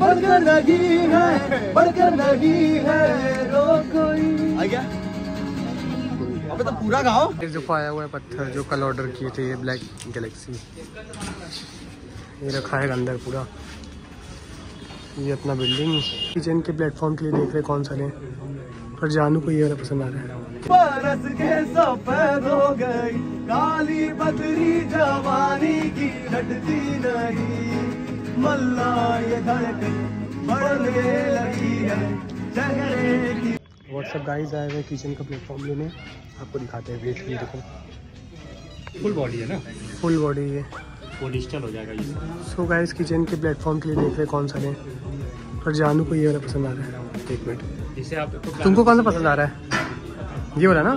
बढ़कर नहीं है बढ़कर नहीं है रो कोई। आ गया। अबे तो पूरा गाओ दफ़ा आया हुआ है पत्थर जो कल ऑर्डर किए थे ये ब्लैक गैलेक्सी ये रखा है अंदर पूरा। ये अपना बिल्डिंग किचन के प्लेटफॉर्म के लिए देख रहे कौन सा लें पर जानू को ये वाला पसंद आ रहा है। बरस के सफ़ेद हो गई काली बदरी जवानी की घटती नहीं। मल्ला ये धड़कन बढ़ने लगी है झगड़े की। व्हाट्सअप गाइस आए हुए किचन का प्लेटफॉर्म लेने। आपको दिखाते हैं वेट ये देखो। फुल बॉडी है ना? फुल बॉडी ये वो डिजिटल हो जाएगा ये। सो गाइस किचन के प्लेटफॉर्म के लिए देख रहे कौन सा लें पर जानू को ये वाला पसंद आ रहा है। एक मिनट जिसे आप तुमको कौन सा पसंद आ रहा है? ये वाला ना?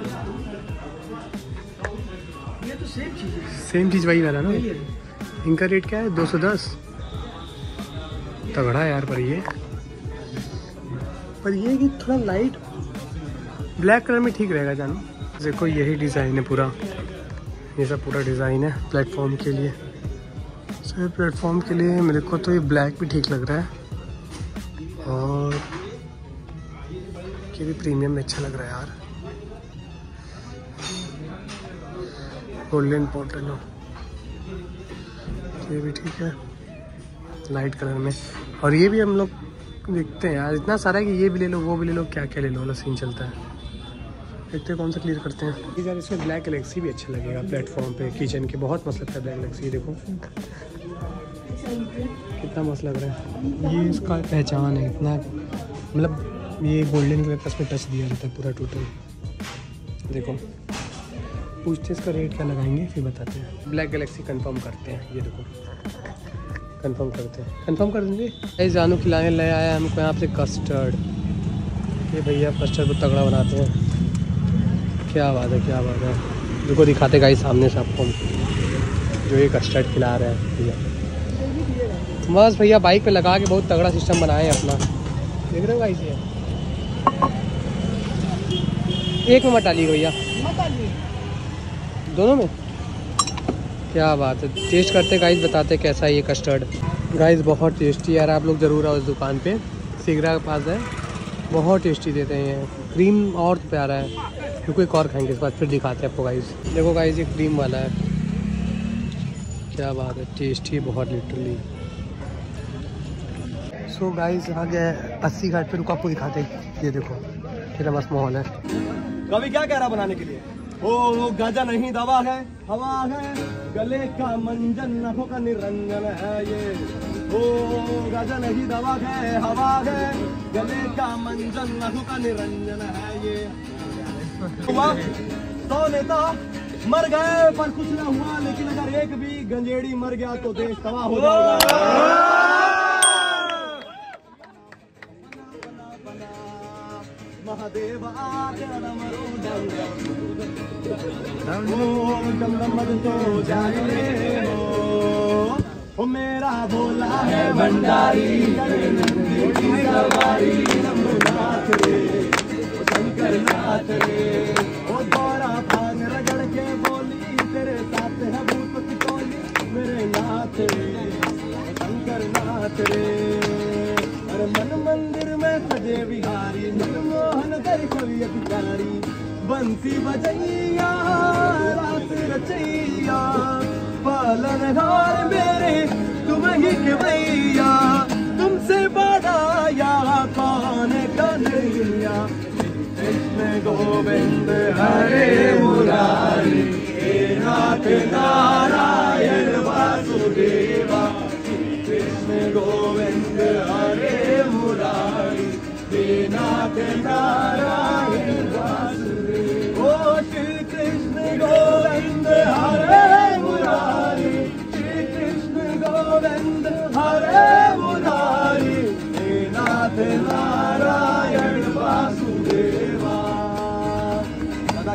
ये तो सेम चीज़ है। सेम चीज़ वही वाला ना? इनका रेट क्या है? दो सौ दस? तगड़ा है यार, पर ये। पर ये कि थोड़ा लाइट ब्लैक कलर में ठीक रहेगा जानू। देखो, यही डिज़ाइन है पूरा। ये सब पूरा डिज़ाइन है प्लेटफॉर्म के लिए। सर प्लेटफॉर्म के लिए मेरे को तो ये ब्लैक भी ठीक लग रहा है। और ये भी प्रीमियम में अच्छा लग रहा है यार। गोल्डन पोर्टल ये भी ठीक है। लाइट कलर में। और ये भी हम लोग देखते हैं यार, इतना सारा है कि ये भी ले लो, वो भी ले लो क्या क्या ले लो, वाला सीन चलता है। देखते हैं कौन सा क्लियर करते हैं। यार इसमें ब्लैक गलेक्सी भी अच्छा लगेगा प्लेटफॉर्म पे किचन के, बहुत मस्त लगता है ब्लैक गलेक्सी देखो। कितना मस्त लग रहा है। ये इसका पहचान है, इतना मतलब ये गोल्डन कलर का इसमें टच दिया रहता है पूरा टोटल देखो, पूछते इसका रेट क्या लगाएँगे, फिर बताते हैं। ब्लैक गलेक्सी कंफर्म करते हैं, ये देखो। कंफर्म करते हैं। कंफर्म कर देंगे? ये जानू खिलाने ले आया हमको यहाँ पे कस्टर्ड ये भैया कस्टर्ड बहुत तगड़ा बनाते हैं। क्या बात है क्या बात है। देखो दिखाते गाई सामने से आपको जो ये कस्टर्ड खिला रहे हैं भैया। बस भैया बाइक पे लगा के बहुत तगड़ा सिस्टम बनाए हैं अपना। देख रहे हो गाइस ये? एक में मत डालिए। भैया दोनों में? क्या बात है। टेस्ट करते गाइस बताते कैसा है ये कस्टर्ड गाइस बहुत टेस्टी यार, आप लोग ज़रूर आओ इस दुकान पे। सिगरा के पास है। बहुत टेस्टी देते हैं ये। क्रीम और प्यारा है। क्योंकि एक और खाएँगे इस बात फिर दिखाते हैं आपको गाइस देखो गाइस ये क्रीम वाला है। क्या बात है टेस्टी बहुत लिटरली सो गाइस आ गया अस्सी घाट पे। रुको, आपको दिखाते ये देखो, कितना मस्त माहौल है। कभी क्या कह रहा बनाने के लिए? ओ गाजा नहीं, दवा है। हवा है, गले का मंजन नखों का निरंजन है ये। ओ गाजा नहीं दवा है, हवा है, गले का मंजन नखों का निरंजन है ये। सौ नेता मर गए, पर कुछ ना हुआ, लेकिन अगर एक भी गंजेड़ी मर गया तो देश तबाह हो जाएगा। महादेव डम डम ओम तो जाने हो मेरा भोला है भंडारी सवारी नमनाथ रे शंकर नाथ रे। ओ दौरा भाँग रगड़ के बोली तेरे साथ है भूत की मेरे नाथ रे शंकर नाथ रे। अरे मन मंदिर में सजे बिहारी मनमोहन कर कोई अधिकारी बंसी बजैया पालन हार मेरे, तुम ही के भैया तुमसे बड़ा या कौन कन्हैया कृष्ण गोविंद हरे मुरारी हे नाथ नारायण वासुदेवा। कृष्ण गोविंद हरे मुरारी हे नाथ नारायण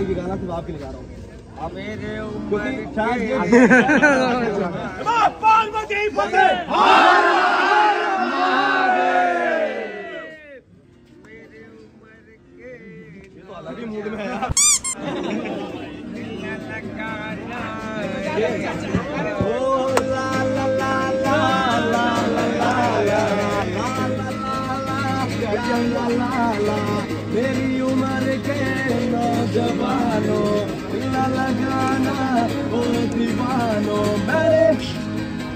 भाई बिगाना सिर्फ़ आपके लिए गा रहा हूँ La la लगाना, ओ दीवानो मैंने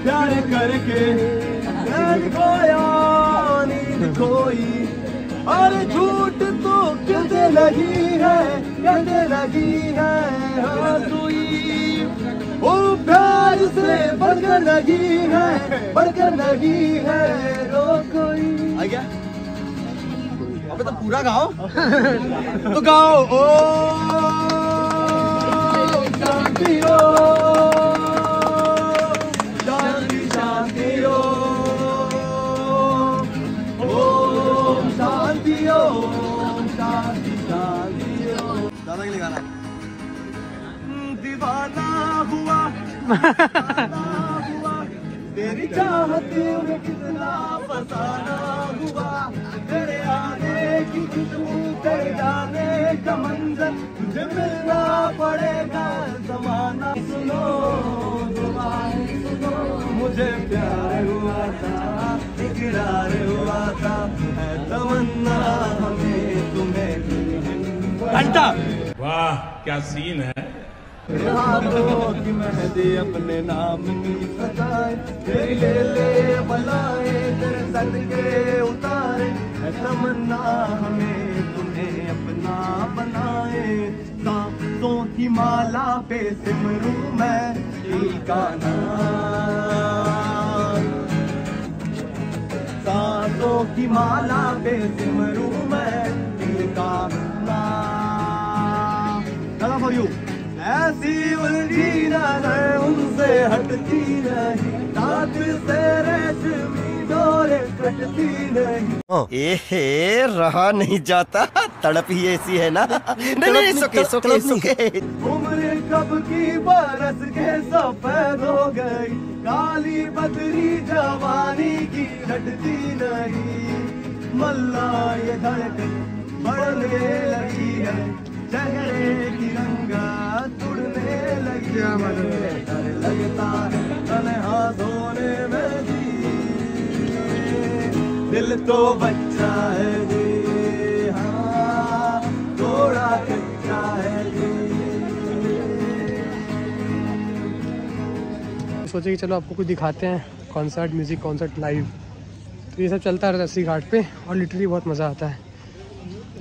प्यार करके नींद खोया, नींद खोई। अरे झूठ तो कहते लगी है, कहते लगी है हाँ ओ प्यार से बढ़कर लगी है बढ़कर लगी है, रो कोई। आ गया। अबे तो पूरा गाओ। तो गाओ, ओ। के लिए गाना। दीवाना हुआ हुआ तेरी चाहते में कितना फसाना हुआ तेरे आने की खुशबू तेरे जाने का मंजर तुझे मिलना पड़ेगा जमाना। सुनो सुनो मुझे प्यार हुआ था इकरार हुआ था। तमन्ना हमें तुम्हें घंटा। वाह क्या सीन है? की अपने नाम की सजाए तेरी ले ले बलाए तेरे सदके उतारे। तमन्ना हमें तुम्हें अपना बनाए। सांसों की माला पे सिमरू मैं दिल का नाम की माला पे सिमरू मैं दिल का नाम फॉर यू ऐसी उलझी नज़र उनसे हटती नहीं। से रेशमी डोरे कटती नहीं। एहे रहा नहीं जाता। तड़प ही ऐसी है ना। नहीं नहीं सुके सुके सुके उम्र कब की बरस के सफ़ेद हो गई। काली बदरी जवानी की हटती नहीं। मल्ला ये धड़कन बढ़ने लगी है। चेहरे की रंगा तुड़ने लगी है। डर लगता है तन्हा सोने में दिल तो बच्चा है सोचे कि चलो आपको कुछ दिखाते हैं कॉन्सर्ट म्यूज़िक कॉन्सर्ट लाइव तो ये सब चलता रहता है अस्सी घाट पे और लिटरली बहुत मज़ा आता है।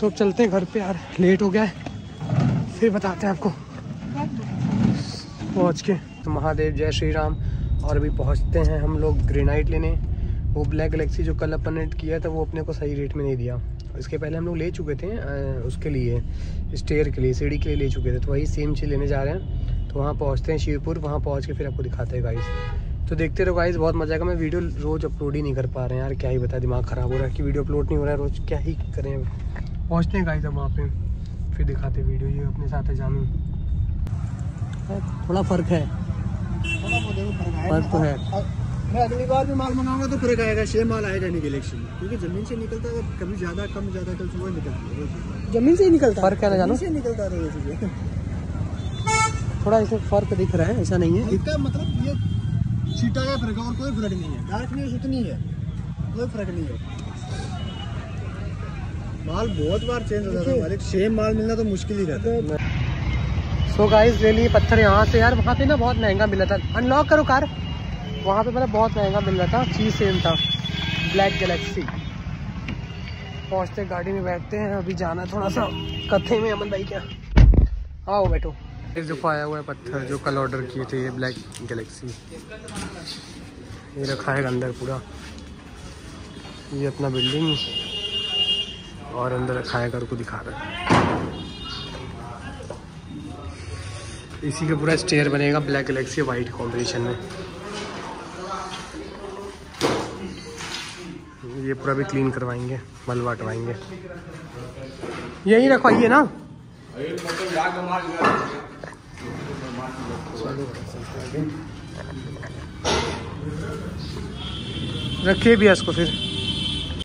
तो अब चलते हैं घर पे यार लेट हो गया है। फिर बताते हैं आपको। पहुँच के। तो महादेव, जय श्री राम। और अभी पहुँचते हैं हम लोग ग्रेनाइट लेने। वो ब्लैक गलेक्सी जो कल अपन किया था, वो अपने को सही रेट में नहीं दिया। इसके पहले हम लोग ले चुके थे उसके लिए स्टेयर के लिए, सीढ़ी के लिए ले चुके थे। तो वही सेम चीज़ लेने जा रहे हैं। तो वहाँ पहुँचते हैं शिवपुर वहाँ पहुँच के फिर आपको दिखाते हैं गाइस तो देखते रहो गाइस बहुत मज़ा आएगा। मैं वीडियो रोज अपलोड ही नहीं कर पा रहे हैं यार क्या ही बता दिमाग ख़राब हो रहा है कि वीडियो अपलोड नहीं हो रहा है रोज क्या ही करें पहुँचते हैं गाइस अब वहाँ पे फिर दिखाते हैं वीडियो ये अपने साथ है जानू। थोड़ा फ़र्क है। फ़र्क तो है। मैं अगली बार भी माल मंगाऊँगा तो फ़र्क आएगा शेम माल आएगा नहीं गैलेक्सी में। क्योंकि ज़मीन से निकलता है कभी ज़्यादा कम ज़्यादा कल सुबह निकलती है। ज़मीन से ही निकलता फ़र्क है ना जानू। ज़मीन से निकलता है। थोड़ा इसमें फ़र्क दिख रहा है ऐसा नहीं है। इसका मतलब ये छीटा का फ़र्क है और कोई फ़र्क नहीं है। डार्कनेस उतनी है कोई फ़र्क नहीं है। माल बहुत बार चेंज हो जाता है मालिक। सेम माल मिलना तो मुश्किल ही रहता है। सो गाइस ले लिए पत्थर यहाँ से। यार वहाँ पे ना बहुत महँगा मिला था। अनलॉक करो कार। वहाँ पे मतलब बहुत महँगा मिल रहा था। चीज़ सेम था। ब्लैक गैलेक्सी पहुँचते गाड़ी में बैठते हैं। अभी जाना थोड़ा सा। कथे में अमन भाई क्या आओ बैठो। ये जो आया हुआ है पत्थर जो कल ऑर्डर किए थे, ये ब्लैक गैलेक्सी ये रखा है अंदर पूरा। ये अपना बिल्डिंग और अंदर रखा है घर को दिखा रहा है। इसी का पूरा स्टेयर बनेगा ब्लैक गैलेक्सी वाइट कॉम्बिनेशन में। ये पूरा भी क्लीन करवाएँगे, मलबा हटवाएँगे यही रखवाइए ना। रखिए भी इसको फिर।